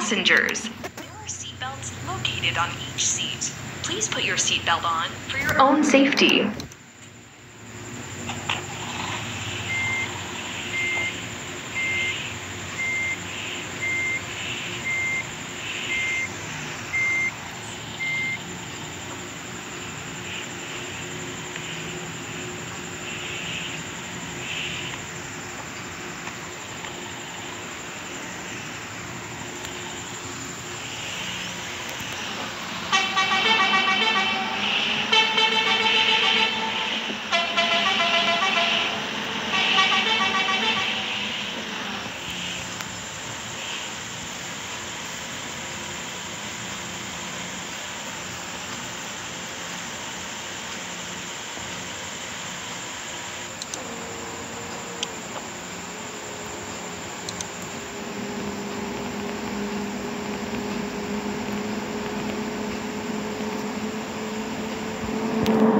passengers, there are seatbelts located on each seat. Please put your seatbelt on for your own safety. Dear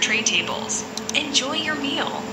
Tray tables. Enjoy your meal.